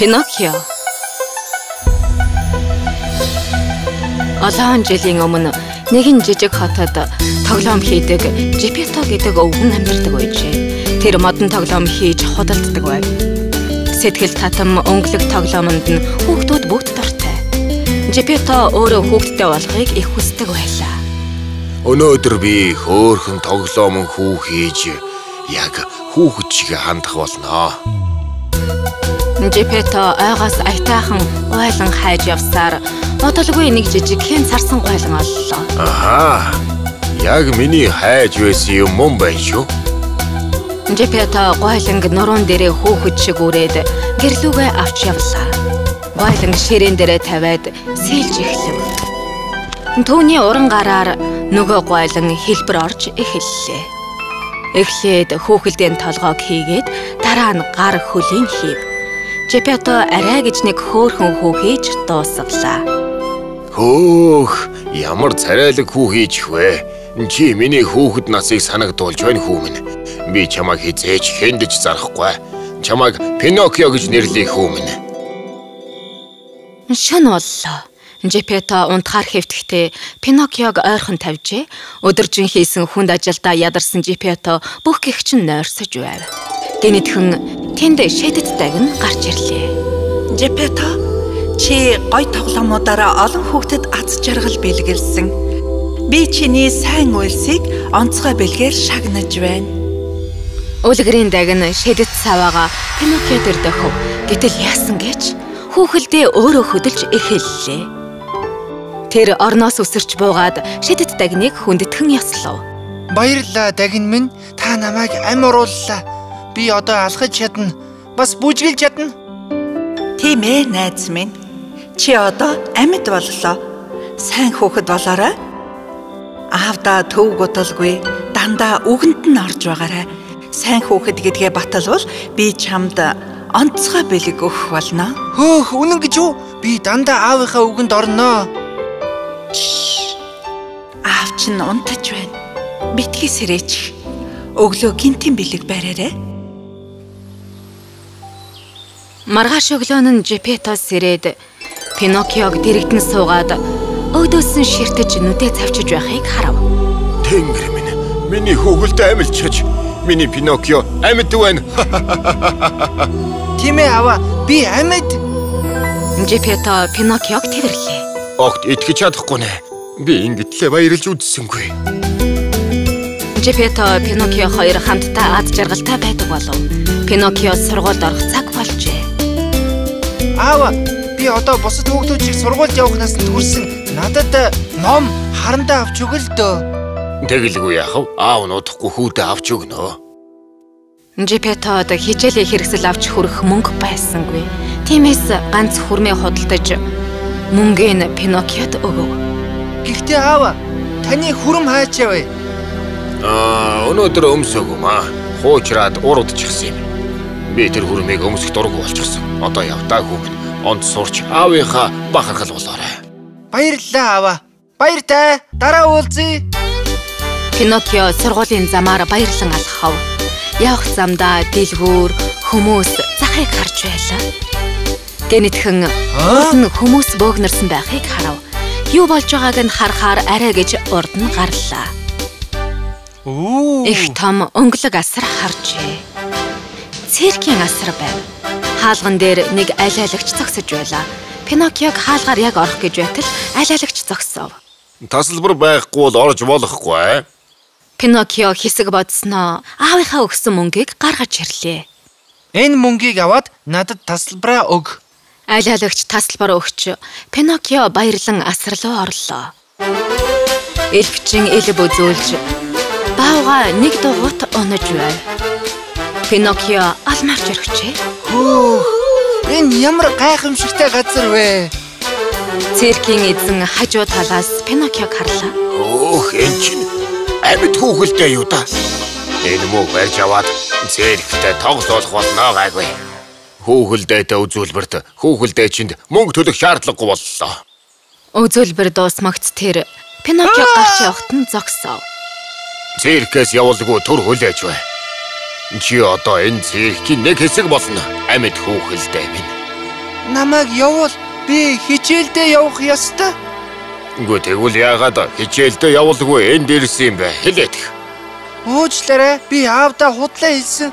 Пиноккио. Олон жилийн өмнө нэгэн жижиг хотод тоглоом хийдэг Жипето гэдэг өвгөн амьдардаг байжээ. Тэр модон тоглоом хийж худалддаг байв. Сэтгэл татам өнгөлөг тоглоомонд нь хүүхдүүд бүгд дуртай. Жипето өөрөө хүүхдтэй болохыг их хүсдэг байлаа. Өнөөдөр би хөөхөн тоглоом хүү хийж яг хүүхэд шиг хандах болно. Жипето ойгоос аятайхан гойлон хайж явсаар бодолгүй нэг жижиг хэн сарсан гойлон оллоо. Аха. Яг миний хайж байсан юм мөн байна шүү. Жипето гойлонг нуруунд дээрээ хөөхөж шиг үрээд гэрлүүгээ авч явлаа. Гойлонг ширээн дээрээ тавиад сэлж эхлэв. Түүний уран гараар нөгөө гойлон хэлбэр орж эхэллээ. Эхлээд хөөхөлдийн толгойг хийгээд дараа нь гар хөлийн хийв. Жипето арай гэж нэг хөөхөн хүү хийж дуусгалаа. Хөөх, ямар царайлаг хүү хийчих вэ? Чи миний хүүхэд насыг санагдуулж байна хүү минь. Би чамайг хизээж хэндэж зарахгүй. Чамайг Пиноккио гэж нэрлэе хүү минь. Шөн боллоо. Жипето унтахаар хэвтгэхдээ Пиноккиог ойрхон тавьжээ. Өдөржин хийсэн хүнд ажилдаа ядарсан Жипето бүх гихч нь нойрсож байв. Гэнэтхэн тэнд шэдэдтэйг нь гарч ирлээ. Жепето чи гой тоглоомуудаараа олон хүүхдэд аз жаргал бэлгэлсэн. Би чиний сайн үйлсийг онцгой бэлгээр шагнаж байна. Үлгэрийн дагн шидэт саваага Пиноккио дээр дөхөв. Гэтэл яасан гэж хүүхэлдээ өөрөө хөдөлж эхэллээ. Тэр орноос үсэрч буугаад шидэт дагныг хүндэтгэн яслав. Баярлалаа дагин минь та намайг ам урууллаа. Би одоо алхаж чадна. Бас бүжгэлж чадна. Тийм ээ найз минь. Чи одоо амьд боллоо. Сайн хүүхэд болоорой аавда төв гуталгүй дандаа үгэнд нь орж байгаарай. Сайн хүүхэд гэдгээ баталвал би чамд онцгой бэлэг өгөх болно. Хөөх, үнэн гэж юу? Би дандаа аавынхаа үгэнд орноо. Аав чинь унтаж байна. Битгий сэрээч. Өглөө гинтийн бэлэг бариарай. Маргааш өглөө нь Жепетос сэрээд Пиноккиог дэрэгдэн суугаад өөдөөсөн ширтэж нүдээ цавчиж байхыг харав. Тэнгэр минь, миний хүүхэлдээ амилчиж, миний Пиноккио амьд байна. Тийм ээ аваа, би амьд. Жипето Пиноккиог тэвэрлээ. Огт итгэж чадахгүй нэ. Би ингэтлээ баярлж үзсэнгүй. Жипето Пиноккио хоёр хамтдаа ад жаргалтай байдаг болов. Пиноккио сургуульд орох цаг болжээ. Аава, би одоо бусад хүүхдүүд шиг сургуульд явах насанд хүрсэн Надад ном харандаа авч өгөл дөө. Тэгэлгүй яах вэ? Аав нь удахгүй хүүдээ авч өгнө. Жипетод хичээлээ хэрэгсэл авч хүрэх мөнгө байсангүй. Тиймээс ганц хүрмээ худалдаж мөнгөний Пиноккиод өгөв. Гэхдээ аав таны хүрэм хаачаа вэ? Аа, өнөөдөр өмсөөгөө маа. Хуучраад ур удчихсан юм. Би тэр хүрмийг өмсөх дургу болчихсон. Одоо явтаа хүүмэн. Онд сурч аавынхаа бахархал болоорой. Баярлалаа аваа. Баяртай. Дараа уулзъя. Пиноккио сургуулийн замаар баярлан алхав. Явх замдаа дэлгүүр хүмүүс захыг харж байлаа. Гэнэтхэн уулын хүмүүс бөөгнөрсөн байхыг харав. Юу болж байгааг нь харахаар арай гэж урд нь гарлаа. Оо. Их том өнгөлөг асар харжээ. Циркийн асар байв. Хаалган дээр нэг аль алагч зогсож байлаа. Пиноккиог хаалгаар яг орох гэж байтал аль алагч зогсов. Тасалбар байхгүй бол орж болохгүй. Пиноккио хэсэг бодсноо аавынхаа өгсөн мөнгийг гаргаж ирлээ. Энэ мөнгийг аваад надад тасалбараа өг. Аль алагч тасалбар өгч Пиноккио баярлан асар руу орлоо. Эльфчин элб үзүүлж баавга нэг дугуйт унаж байв. Пиноккио алмаарч өргөчээ. Хөөх Энэ ямар гайхамшигтай газар вэ? Циркийн эзэн хажуу талаас Пиноккиог харлаа. Өөх энэ чинь амьд хүүхэлтэй юу да? Энэ мөг барьж аваад цирктэй тоглоулах болно гайгүй. Хүүхэлдээтэй үзүүлбэрт хүүхэлдээ чинд мөнгө төлөх шаардлагагүй боллоо. Үзүүлбэр дуусмагц тэр Пиноккио гарч явахт нь зогсов. Циркээс явуулгүй төр хүлээж бай. Чи одоо энэ циркийн нэг хэсэг болно. Амьд хүүхэлдэй минь. намайг явуул. Би хичээлдээ явах ёстой. Үгүй тэгвэл яагаад хичээлдээ явуулгүй энд ирсэн юм бэ? Хэлээд. Уучлаарай. Би аавдаа худлаа хэлсэн.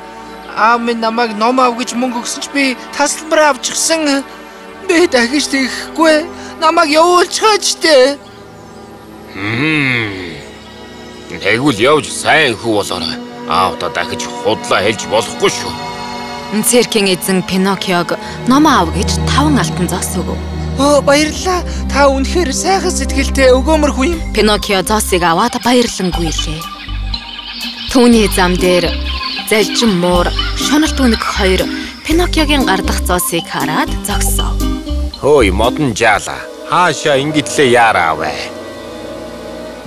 Аав минь намайг ном ав гэж мөнгө өгсөн ч би тасалбар авчихсан. Би дахиж тэгэхгүй. Намайг явуулчихаач дээ. Хм. Тэгвэл явж сайн хүү болоорой. Аавда дахиж худлаа хэлж болохгүй шүү. Циркийн эзэн Пиноккиог ном аав гэж таван алтан зоос өгөв. Оо баярлаа. Та үнэхээр сайхан сэтгэлтэй өгөөмөр хүн юм. Пиноккио зоосыг аваад баярлангүй лээ. Түүний зам дээр залжин муур, шоналт үнэг хоёр Пиноккиогийн гардах зоосыг хараад зогсов. Хөөе модон жаала. Хаашаа ингэдлээ яараа вэ?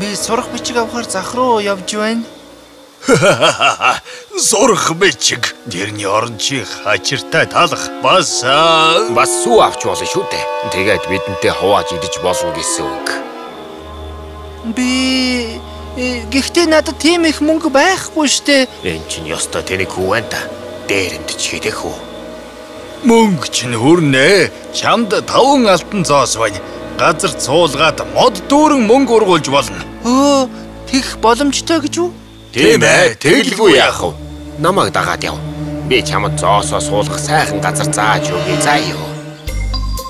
Би сурах бичиг авахар зах руу явж байна. Сурах бичиг. Тэрний орон чи хачиртай талах бас Бас сүү авч болно шүү дээ. Тэгээд бидэнтэй хувааж идэж болно гэсэн үг. Би э, гэхдээ надад тийм их мөнгө байхгүй штэ. Энд чинь ёстой тэнийг хүү байна та. Дээрэнд ч хэдэх үү. мөнгө чинь хүрнэ. Чамд таван алтан зоос байна. Газар цуулгаад мод дүүрэн мөнгө ургуулж болно. Өө тэгэх боломжтой гэж үү? Тийм ээ, тэгэлгүй яах вэ? Намайг дагаад яв. Би чамд зоосоо суулгах сайхан газар зааж өгье заа юу.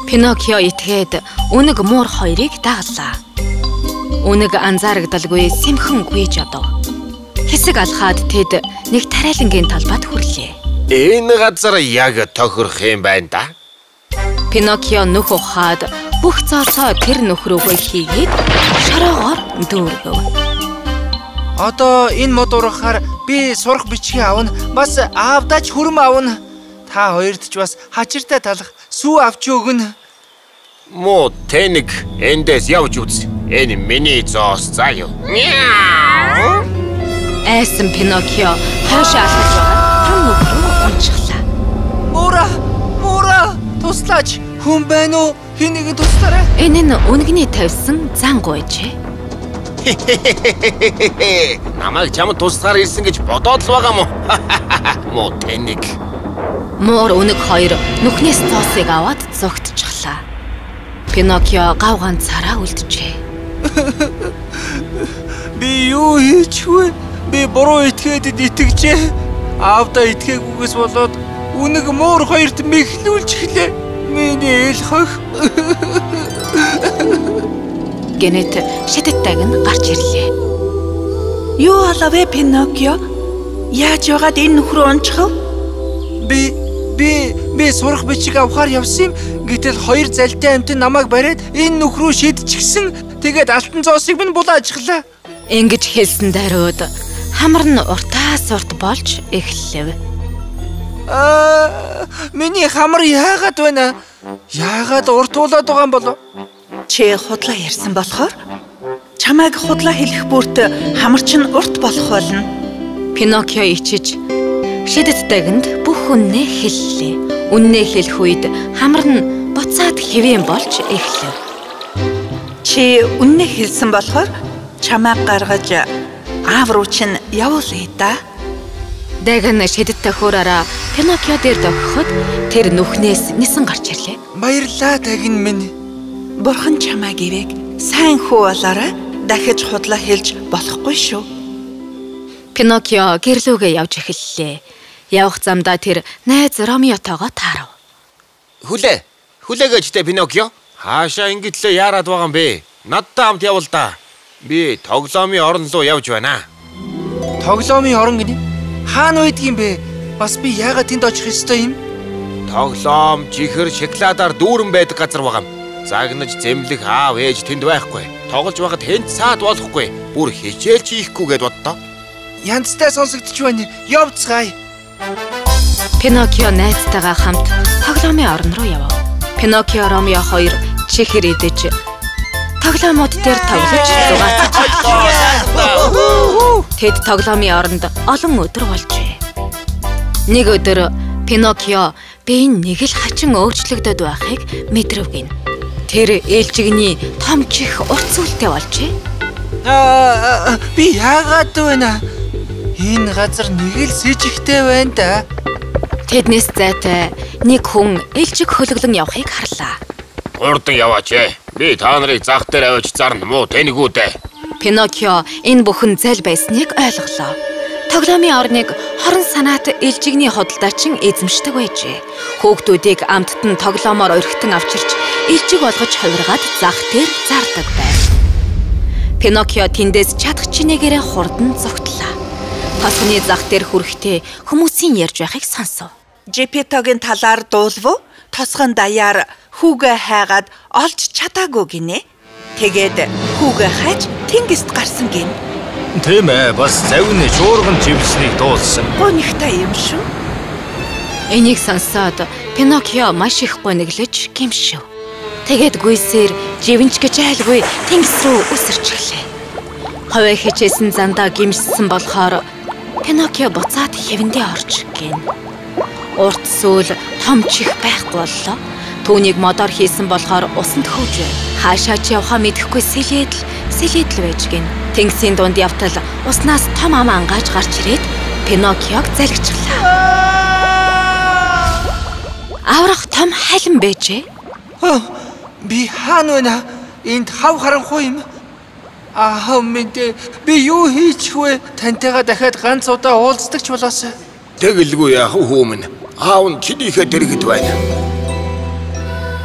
Пиноккио итгээд үнэг муур хоёрыг дагалаа. Үнэг анзаарагдалгүй сэмхэн гүйж одов. Хэсэг алхаад тэд нэг тариалангийн талбайд хүрлээ. Энэ газар яг тохирох юм байна да. Пиноккио нүх ухаад бүх зоосоо тэр нүх рүүгээ хийгээд шороогоор дүүргэв. Одоо энэ мод урахаар би сурах бичгийг авна. Бас аавдаач хүрм авна. Та хоёрт ч бас хачиртай талах сүү авч өгнө. Мо тэнэг эндээс явж үз. Энэ миний зоос заа юу. Мяу. Айсан Пиноккио хоошоо алхаж байгаа том нүх рүү унчихлаа. Мура! Мура! Туслаач. Хүн байна уу? Хин нэгэн туслаарай. Энэ нь үнэгний тавьсан зан гуйжээ. Намайг чамд тусгаар ирсэн гэж бодоод л байгаа мó. Мо тэнэг. Муур үнэг хоёр нүхнээс цоосыг аваад зогтчихлаа. Пиноккио гав ганцаараа үлджээ. Би юу хийчихвэ? Би буруу итгээдэд итгэжээ. Аавда итгээгүйгээс болоод үнэг муур хоёрт мэхлүүлж эхлээ. Миний эл хох. Гэнэт шидэттайг нь гарч ирлээ. Юу болов вэ Пиноккио? Яаж яагаад энэ нөхрөө унчихав? Би би би сурах бичиг авахар явсан юм. Гэтэл хоёр залтай амтэн намайг бариад энэ нөхрөө шидчихсэн. Тэгээд алтан зоосыг минь булаажглаа. Ингэж хэлсэн даруйд хамар нь уртаас урт болж эхэллэв. Аа, миний хамар яагаад байна? Яагаад уртуулаад байгаа юм болов? Чи худлаа ярьсан болохоор чамайг худлаа хэлэх бүрт хамарч нь урт болох болно. Пиноккио ичиж шидэттайгэнд бүх үннээ хэллээ. Үннээ хэлэх үед хамар нь буцаад хэвэн болж эхлэв. Чи үннээ хэлсэн болохоор чамайг гаргаж аав руу чинь явуулъя да. Даган шидэттэй хуураараа Пиноккио дээр догхоход тэр нүхнээс нисэн гарч ирлээ. Баярлаа тагин минь. Бурхан чамайг ивэг сайн хүү болоорой. Дахиж худлаа хэлж болохгүй шүү. Пиноккио гэрлүүгээ явж эхэллээ. Явах замдаа тэр найз Ромеотойгоо таарав. Хүлээ. Хүлээгөөжтэй Пиноккио. Хаашаа ингэдлээ яарад байгаа юм бэ? Надтай хамт явал да. Би тоглоомын орон руу явж байна. Тоглоомын орон гинэ. Хаана байдаг юм бэ? Бас би яагаад тэнд очих ёстой юм? Тоглоом, чихэр, шоколадаар дүүрэн байдаг газар байгаа юм. Загнаж зэмлэх аав ээж тэнд байхгүй. Тоглож байхад хэн цаад болохгүй. Бүр хичээлч хийхгүй гэд боддоо. Янзтай сонсогдож байна. Явцгаая. Пиноккио найзтайгаа хамт тоглоомын орон руу явав. Пиноккио Ромео хоёр чихэр идэж тоглоомууд дээр тоглож дугаацаж Тэд тоглоомын оронд олон өдөр болжээ. Нэг өдөр Пиноккио биеийн нэг л хачин өөрчлөгдөд байхыг мэдрвгэн. Тэр ээлжигний том чих урт сүлтэй болжээ. Аа би яагаад байна? Энэ газар нэг л сэжигтэй байна да. Тэднээс зайтай нэг хүн ээлжиг хөлөглөн явахыг харлаа. Хурдан яваач ээ. Би та нарыг зах дээр аваач зарна муу тэнэгүү дээ. Пиноккио энэ бүхэн зал байсныг ойлголоо. Тоглоомын орныг хорон санаат ээлжигний хөдөлдаачин эзэмшдэг байжээ. Хүүхдүүдийг амттан нь тоглоомоор орхитон авчирч ээлжиг болгож хувиргаад зах дээр зардаг байв. Пиноккио тэндээс чадах чинээгээрээ хурдан зогтлаа. Тосгоны зах дээр хүрэхдээ хүмүүсийн ярьж байхыг сонсов. Жепетогийн талаар дуулвуу тосгон даяар хүүгээ хайгаад олж чадаагүй гинэ. Тэгээд хүүгээ хайж тэнгист гарсан гин. Тийм ээ, бас завны шуурган живснийг дуулсан. Гонигтай юм шүү. Энийг сонсоод Пиноккио маш их гониглож гимшив. Тэгээд гүйсээр живэнч гэж айлгүй тэнгис рүү үсэрч гэлээ. Ховоо хичээсэн зандаа гимшсэн болохоор Пиноккио буцаад хэвэндээ орж гин. Урт сүүл том чих байхгүй боллоо. Түүнийг модоор хийсэн болохоор усанд хөвж байв. Хаашаа ч явхаа мэдэхгүй сэлээд л сэлээд л байж гин. Тэнгисийн дунд явтал уснаас том ам ангааж гарч ирээд Пиноккиог залгичлаа. Аврах том хайлан байжээ. Би хаана вэ? Энд хав харанхуй юм. Аа мэдээ би юу хийчихвэ? Тантайгаа дахиад ганц удаа уулздаг ч болоос. Тэгэлгүй яах вэ хүмүн? Аав нь чинийхээ дэргэд байна.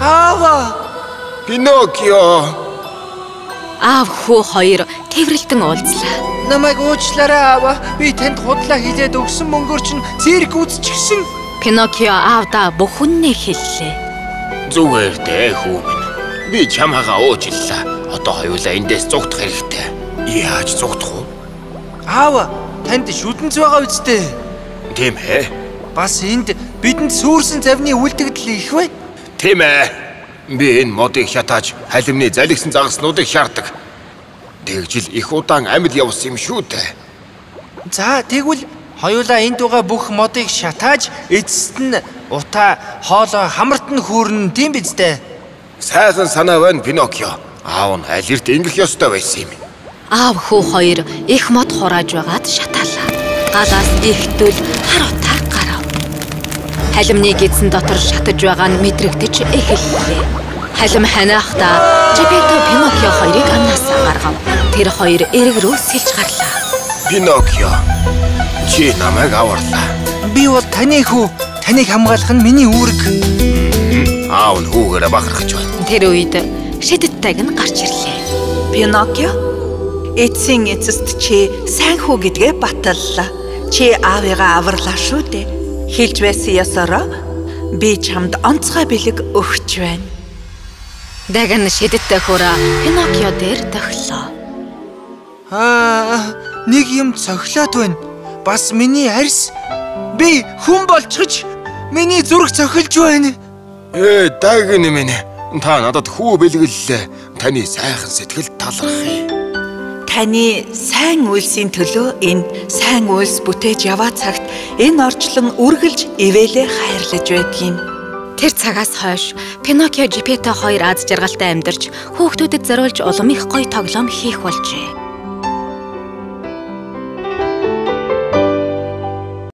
Аава! Пиноккио. Аав хүү хоёр тэрвэрлдэн уулзлаа. Намайг уучлаарай аава. Би танд худлаа хийлээд өгсөн мөнгөөр чинь цирк үзчихсэн. Пиноккио аавда бүх үннээ хэллээ. Зүгээр дээ хүмүн. Би чамаагаа уучлаа. Одоо хоёулаа эндээс зугдах хэрэгтэй. Яаж зугдах вэ? Аава, танд шүдэнц байгаа үстэй. Тийм ээ. Бас энд бидэнд сүрсэн завны үлдэгдэл их бай. Тийм ээ. Би энэ модыг шатааж халимны залгисан загаснуудыг шаарддаг. Тэгжил их удаан амьд явсан юм шүү дээ. За тэгвэл хоёулаа энд байгаа бүх модыг шатааж эцэст нь утаа хоолой хамарт нь хүүрнэ тийм биз дээ. Сайхан санаа байна Пиноккио. Аав нь аль эрт ингэх ёстой байсан юм. Аав хүү хоёр их мод хурааж байгаад шатаалаа. Галаас ихтэл хар утаа. Халимны гидсэн дотор шатаж байгаа нь мэдрэгдэж эхэллээ. Халим ханаахта Жепето Пиноккио хоёрыг амнаасаа гаргав. Тэр хоёр эрэг рүү сэлж гарлаа. Пиноккио. Чи намайг аварлаа. Би бол таны хүү. Таныг хамгаалах нь миний үүрэг. Аав нь хүүгээрээ бахархаж байна. Тэр үед шидэттайг нь гарч ирлээ. Пиноккио эцсийн эцэст чи сайн хүү гэдгээ баталлаа. Чи аавыгаа аварлаа шүү дээ. Хэлж байсан ясараа би чамд онцгой бэлэг өгч байна. Даган шидэттэй хөрөө Пиноккио дээр тохилоо. Аа, нэг юм цохилоод байна. Бас миний арьс. Би хүн болчихж миний зүрх цохилж байна. Ээ, дагны минь. Та надад хүү бэлгэллээ. Таны сайхан сэтгэл талархъя. Таны сайн үйлсийн төлөө энэ сайн үйлс бүтээж яваа цагт энэ орчлон үргэлж ивэлээ хайрлаж байдгийн. Тэр цагаас хойш Пиноккио Жипето хоёр аз жаргалтай амьдарч хүүхдүүдэд зориулж улам их гоё тоглоом хийх болжээ.